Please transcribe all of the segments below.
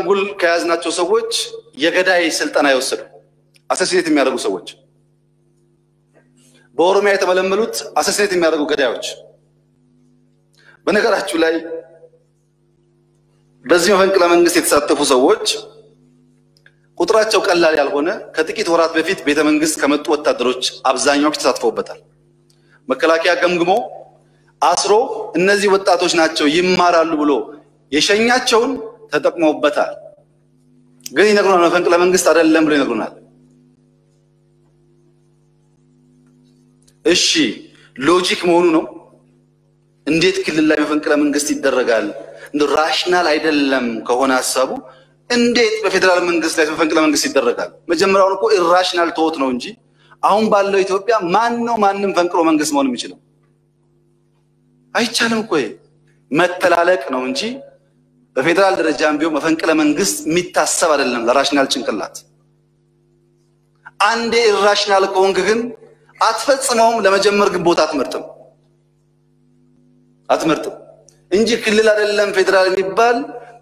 ቤኒሻንጉል ከያዝናቸው ሰዎች የገዳይ ስልጠና የወሰዱ አሰሲኔት የሚያደርጉ ሰዎች፣ በኦሮሚያ የተመለመሉት አሰሲኔት የሚያደርጉ ገዳዮች። በነገራችሁ ላይ በዚህ መፈንቅለ መንግስት የተሳተፉ ሰዎች ቁጥራቸው ቀላል ያልሆነ ከጥቂት ወራት በፊት ቤተ መንግስት ከመጡ ወታደሮች አብዛኛዎች ተሳትፈውበታል። መከላከያ ገምግሞ አስሮ እነዚህ ወጣቶች ናቸው ይማራሉ ብሎ የሸኛቸውን ተጠቅመውበታል። ግን ይነግሩናል፣ መፈንቅለ መንግስት አይደለም ብሎ ይነግሩናል። እሺ logic መሆኑ ነው። እንዴት ክልል ላይ መፈንቅለ መንግስት ይደረጋል? እንደ rational አይደለም ከሆነ ሀሳቡ እንዴት በፌዴራል መንግስት ላይ መፈንቅለ መንግስት ይደረጋል? መጀመሪያውን እኮ irrational thought ነው እንጂ አሁን ባለው ኢትዮጵያ ማን ነው ማንም ፈንቅሎ መንግስት መሆን የሚችለው? አይቻልም እኮ መተላለቅ ነው እንጂ በፌዴራል ደረጃም ቢሆን መፈንቅለ መንግስት የሚታሰብ አይደለም ለራሽናል ጭንቅላት። አንዴ ኢራሽናል ከሆንክ ግን አትፈጽመውም። ለመጀመር ግን ቦታ አትመርጥም አትመርጥም እንጂ ክልል አይደለም ፌዴራል የሚባል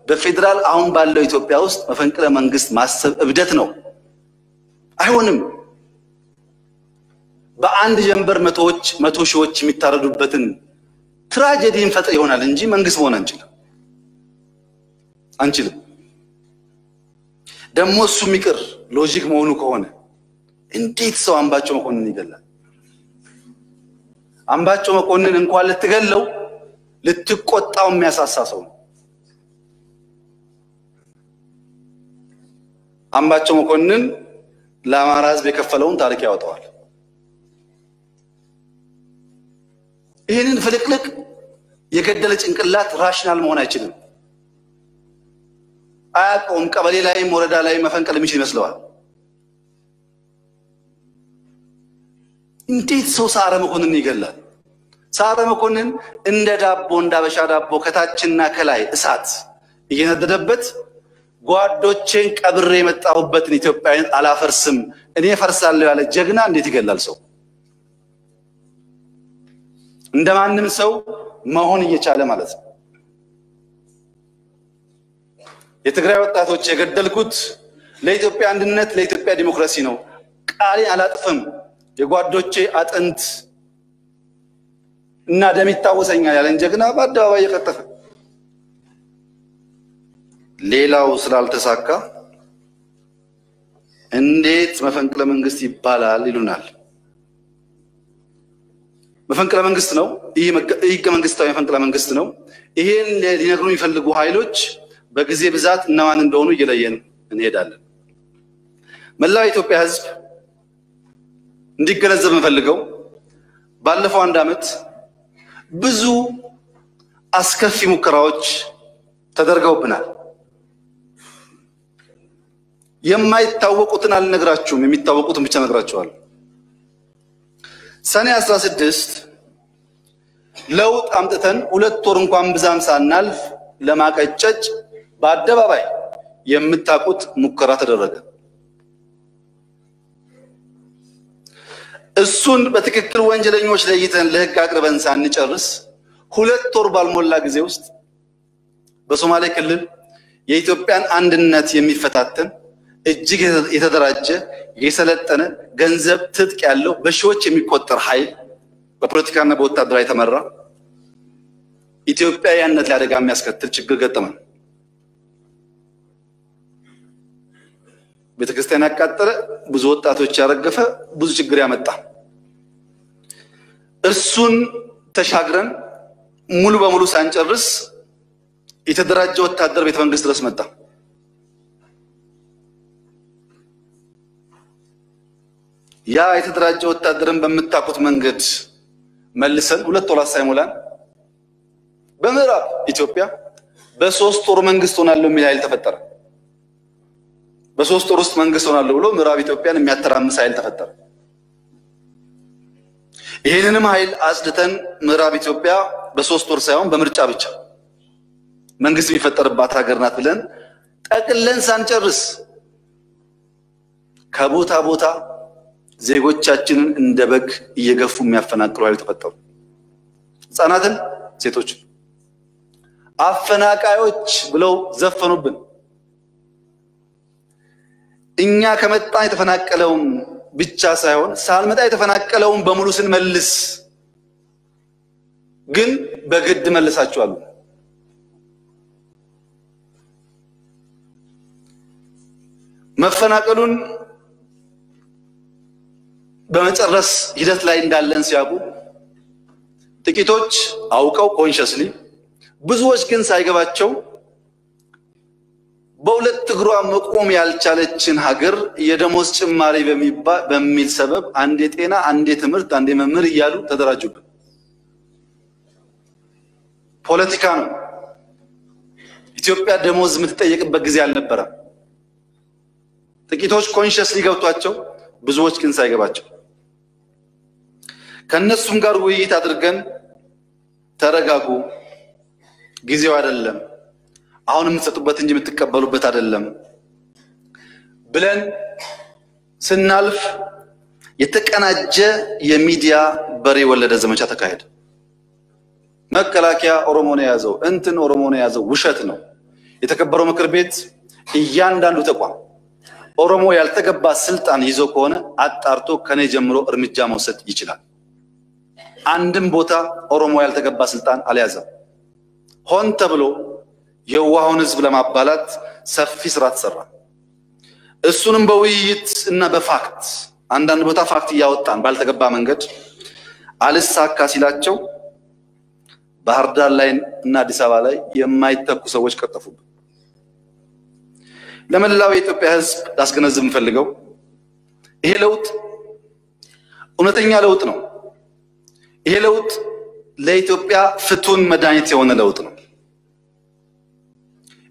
በፌዴራል አሁን ባለው ኢትዮጵያ ውስጥ መፈንቅለ መንግስት ማሰብ እብደት ነው። አይሆንም። በአንድ ጀንበር መቶዎች መቶ ሺዎች የሚታረዱበትን tragedy እንፈጥር ይሆናል እንጂ መንግስት መሆን አንችልም አንችልም። ደግሞ እሱ የሚቀር logic መሆኑ ከሆነ እንዴት ሰው አምባቸው መኮንን ይገላል? አምባቸው መኮንን እንኳን ልትገለው ልትቆጣው የሚያሳሳ ሰው ነው። አምባቸው መኮንን ለአማራ ሕዝብ የከፈለውን ታሪክ ያወጣዋል። ይህንን ፍልቅልቅ የገደለ ጭንቅላት ራሽናል መሆን አይችልም። አያውቀውም። ቀበሌ ላይም ወረዳ ላይ መፈንቀል የሚችል ይመስለዋል። እንዴት ሰው ሰዓረ መኮንን ይገላል? ሰዓረ መኮንን እንደ ዳቦ እንደ አበሻ ዳቦ ከታችና ከላይ እሳት እየነደደበት ጓዶቼን ቀብሬ የመጣሁበትን ኢትዮጵያን አላፈርስም እኔ ፈርሳለሁ ያለ ጀግና እንዴት ይገላል ሰው? እንደማንም ሰው መሆን እየቻለ ማለት ነው። የትግራይ ወጣቶች የገደልኩት ለኢትዮጵያ አንድነት፣ ለኢትዮጵያ ዲሞክራሲ ነው። ቃሌን አላጥፍም። የጓዶቼ አጥንት እና ደም ይታወሰኛል ያለን ጀግና በአደባባይ እየቀጠፈ ሌላው ስላልተሳካ እንዴት መፈንቅለ መንግስት ይባላል ይሉናል። መፈንቅለ መንግስት ነው። ይህ ህገ መንግስታዊ መፈንቅለ መንግስት ነው። ይሄን ሊነግሩ የሚፈልጉ ኃይሎች በጊዜ ብዛት እነማን እንደሆኑ እየለየን እንሄዳለን። መላው የኢትዮጵያ ህዝብ እንዲገነዘብ የምፈልገው ባለፈው አንድ ዓመት ብዙ አስከፊ ሙከራዎች ተደርገውብናል። የማይታወቁትን አልነግራችሁም፣ የሚታወቁትን ብቻ ነግራችኋል። ሰኔ 16 ለውጥ አምጥተን ሁለት ወር እንኳን ብዛም ሳናልፍ ለማቀጨጭ በአደባባይ የምታውቁት ሙከራ ተደረገ። እሱን በትክክል ወንጀለኞች ለይተን ለህግ አቅርበን ሳንጨርስ ሁለት ወር ባልሞላ ጊዜ ውስጥ በሶማሌ ክልል የኢትዮጵያን አንድነት የሚፈታተን እጅግ የተደራጀ የሰለጠነ ገንዘብ ትጥቅ ያለው በሺዎች የሚቆጠር ኃይል በፖለቲካና በወታደራዊ የተመራ ኢትዮጵያዊነት ላይ አደጋ የሚያስከትል ችግር ገጠመን። ቤተክርስቲያን ያቃጠለ፣ ብዙ ወጣቶች ያረገፈ፣ ብዙ ችግር ያመጣ እሱን ተሻግረን ሙሉ በሙሉ ሳንጨርስ የተደራጀ ወታደር ቤተ መንግስት ድረስ መጣ። ያ የተደራጀ ወታደርን በምታውቁት መንገድ መልሰን ሁለት ወራት ሳይሞላን በምዕራብ ኢትዮጵያ በሶስት ወር መንግስት ሆናለሁ የሚል ኃይል ተፈጠረ። በሶስት ወር ውስጥ መንግስት ሆናለሁ ብሎ ምዕራብ ኢትዮጵያን የሚያተራምስ ኃይል ተፈጠረ። ይህንንም ኃይል አጽድተን ምዕራብ ኢትዮጵያ በሶስት ወር ሳይሆን በምርጫ ብቻ መንግስት የሚፈጠርባት ሀገር ናት ብለን ጠቅለን ሳንጨርስ ከቦታ ቦታ ዜጎቻችንን እንደ በግ እየገፉ የሚያፈናቅሉ ኃይል ተፈጠሩ። ህፃናትን፣ ሴቶችን አፈናቃዮች ብለው ዘፈኑብን። እኛ ከመጣን የተፈናቀለውን ብቻ ሳይሆን ሳልመጣ የተፈናቀለውን በሙሉ ስንመልስ ግን በግድ መልሳችኋል። መፈናቀሉን በመጨረስ ሂደት ላይ እንዳለን ሲያውቁ ጥቂቶች አውቀው ኮንሸስሊ፣ ብዙዎች ግን ሳይገባቸው በሁለት እግሯ መቆም ያልቻለችን ሀገር የደሞዝ ጭማሪ በሚል ሰበብ አንዴ ጤና፣ አንዴ ትምህርት፣ አንዴ መምህር እያሉ ተደራጁብን። ፖለቲካ ነው። ኢትዮጵያ ደሞዝ የምትጠየቅበት ጊዜ አልነበረም። ጥቂቶች ኮንሽስሊ ገብቷቸው፣ ብዙዎች ግን ሳይገባቸው ከእነሱም ጋር ውይይት አድርገን ተረጋጉ፣ ጊዜው አይደለም፣ አሁን የምትሰጡበት እንጂ የምትቀበሉበት አይደለም ብለን ስናልፍ የተቀናጀ የሚዲያ በሬ ወለደ ዘመቻ ተካሄደ። መከላከያ ኦሮሞ ነው የያዘው፣ እንትን ኦሮሞ ነው የያዘው። ውሸት ነው። የተከበረው ምክር ቤት እያንዳንዱ ተቋም ኦሮሞ ያልተገባ ስልጣን ይዞ ከሆነ አጣርቶ ከኔ ጀምሮ እርምጃ መውሰድ ይችላል። አንድም ቦታ ኦሮሞ ያልተገባ ስልጣን አልያዘም። ሆን ተብሎ የዋሁን ሕዝብ ለማባላት ሰፊ ስራ ተሰራ። እሱንም በውይይት እና በፋክት አንዳንድ ቦታ ፋክት እያወጣን ባልተገባ መንገድ አልሳካ ሲላቸው ባህር ዳር ላይ እና አዲስ አበባ ላይ የማይተኩ ሰዎች ቀጠፉብን። ለመላው የኢትዮጵያ ሕዝብ ላስገነዝብ የምፈልገው ይሄ ለውጥ እውነተኛ ለውጥ ነው። ይሄ ለውጥ ለኢትዮጵያ ፍቱን መድኃኒት የሆነ ለውጥ ነው።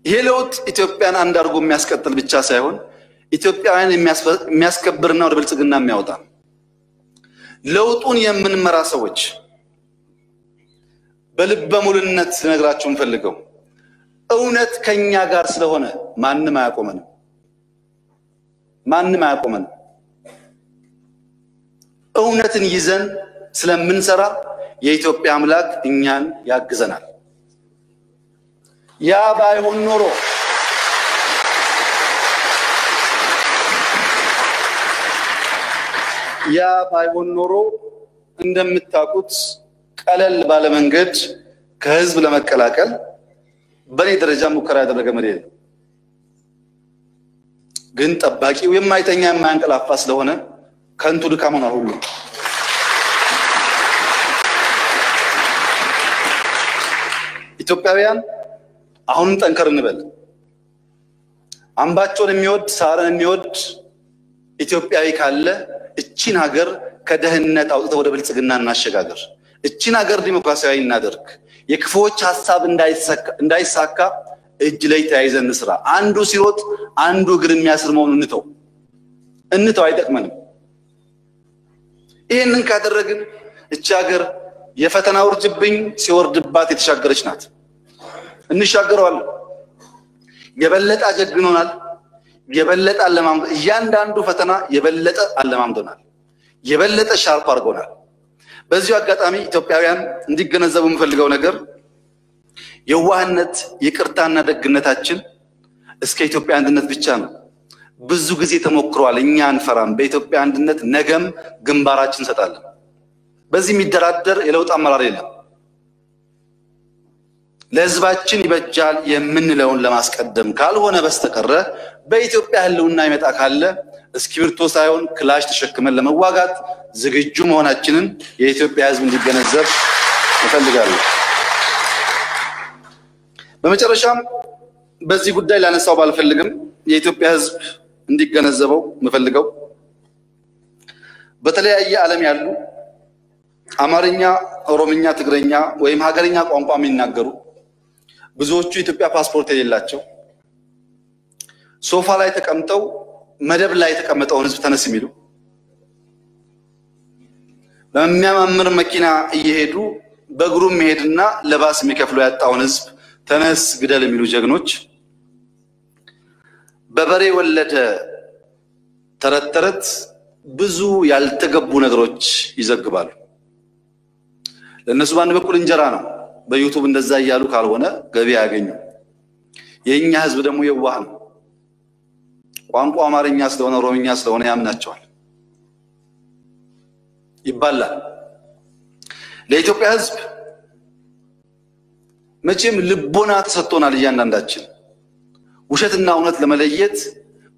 ይሄ ለውጥ ኢትዮጵያን አንድ አድርጎ የሚያስቀጥል ብቻ ሳይሆን ኢትዮጵያውያን የሚያስከብርና ወደ ብልጽግና የሚያወጣ ለውጡን የምንመራ ሰዎች በልበ ሙሉነት ልነግራችሁ የምፈልገው እውነት ከኛ ጋር ስለሆነ ማንም አያቆመንም። ማንም አያቆመንም። እውነትን ይዘን ስለምንሰራ የኢትዮጵያ አምላክ እኛን ያግዘናል። ያ ባይሆን ኖሮ ያ ባይሆን ኖሮ እንደምታውቁት ቀለል ባለ መንገድ ከህዝብ ለመቀላቀል በእኔ ደረጃ ሙከራ ያደረገ መሪ የለም። ግን ጠባቂው የማይተኛ የማያንቀላፋ ስለሆነ ከንቱ ድካም ሆኗል ሁሉ። ኢትዮጵያውያን አሁንም ጠንከር እንበል። አምባቸውን የሚወድ ሳርን የሚወድ ኢትዮጵያዊ ካለ እቺን ሀገር ከደህንነት አውጥተው ወደ ብልጽግና እናሸጋገር። እቺን ሀገር ዲሞክራሲያዊ እናደርግ። የክፉዎች ሀሳብ እንዳይሳካ እጅ ላይ ተያይዘን እንስራ። አንዱ ሲሮጥ አንዱ እግር የሚያስር መሆኑን እንተው እንተው፣ አይጠቅመንም። ይህንን ካደረግን እቺ ሀገር የፈተና ውርጅብኝ ሲወርድባት የተሻገረች ናት። እንሻገረዋለን። የበለጠ አጀግኖናል። የበለጠ አለማምዶ እያንዳንዱ ፈተና የበለጠ አለማምዶናል። የበለጠ ሻርፕ አድርጎናል። በዚሁ አጋጣሚ ኢትዮጵያውያን እንዲገነዘቡ የምፈልገው ነገር የዋህነት ይቅርታና ደግነታችን እስከ ኢትዮጵያ አንድነት ብቻ ነው። ብዙ ጊዜ ተሞክሯል። እኛ አንፈራም። በኢትዮጵያ አንድነት ነገም ግንባራችን እንሰጣለን። በዚህ የሚደራደር የለውጥ አመራር የለም። ለሕዝባችን ይበጃል የምንለውን ለማስቀደም ካልሆነ በስተቀረ በኢትዮጵያ ሕልውና ይመጣ ካለ እስክሪብቶ ሳይሆን ክላሽ ተሸክመን ለመዋጋት ዝግጁ መሆናችንን የኢትዮጵያ ሕዝብ እንዲገነዘብ እፈልጋለሁ። በመጨረሻም በዚህ ጉዳይ ላነሳው ባልፈልግም የኢትዮጵያ ሕዝብ እንዲገነዘበው የምፈልገው በተለያየ ዓለም ያሉ አማርኛ፣ ኦሮምኛ፣ ትግረኛ ወይም ሀገርኛ ቋንቋ የሚናገሩ ብዙዎቹ የኢትዮጵያ ፓስፖርት የሌላቸው ሶፋ ላይ ተቀምጠው መደብ ላይ የተቀመጠውን ህዝብ ተነስ የሚሉ በሚያማምር መኪና እየሄዱ በእግሩ የሚሄድና ለባስ የሚከፍለው ያጣውን ህዝብ ተነስ ግደል የሚሉ ጀግኖች በበሬ ወለደ ተረት ተረት ብዙ ያልተገቡ ነገሮች ይዘግባሉ። ለእነሱ በአንድ በኩል እንጀራ ነው። በዩቱብ እንደዛ እያሉ ካልሆነ ገቢ አያገኙ። የእኛ ህዝብ ደግሞ የዋህ ነው። ቋንቋ አማርኛ ስለሆነ ኦሮምኛ ስለሆነ ያምናቸዋል፣ ይባላል። ለኢትዮጵያ ሕዝብ መቼም ልቦና ተሰጥቶናል። እያንዳንዳችን ውሸትና እውነት ለመለየት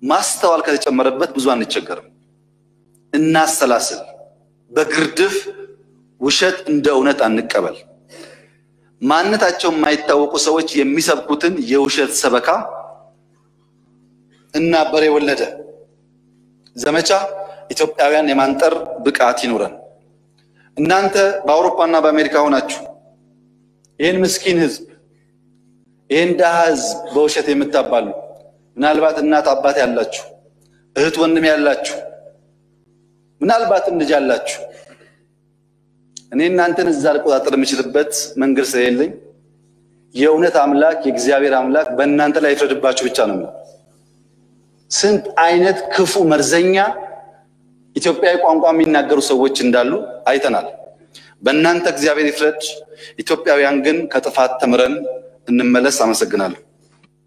ማስተዋል ከተጨመረበት ብዙ አንቸገርም። እናሰላስል። በግርድፍ ውሸት እንደ እውነት አንቀበል። ማንነታቸው የማይታወቁ ሰዎች የሚሰብኩትን የውሸት ሰበካ እና በሬ ወለደ ዘመቻ ኢትዮጵያውያን የማንጠር ብቃት ይኑረን። እናንተ በአውሮፓና በአሜሪካ ሆናችሁ ይህን ምስኪን ህዝብ ይህን ድሃ ህዝብ በውሸት የምታባሉ ምናልባት እናት አባት ያላችሁ እህት ወንድም ያላችሁ ምናልባትም ልጅ ያላችሁ እኔ እናንተን እዛ ልቆጣጠር የምችልበት መንገድ ስለሌለኝ የእውነት አምላክ የእግዚአብሔር አምላክ በእናንተ ላይ ይፍረድባችሁ ብቻ ነው። ስንት አይነት ክፉ መርዘኛ ኢትዮጵያዊ ቋንቋ የሚናገሩ ሰዎች እንዳሉ አይተናል። በእናንተ እግዚአብሔር ይፍረድ። ኢትዮጵያውያን ግን ከጥፋት ተምረን እንመለስ። አመሰግናለሁ።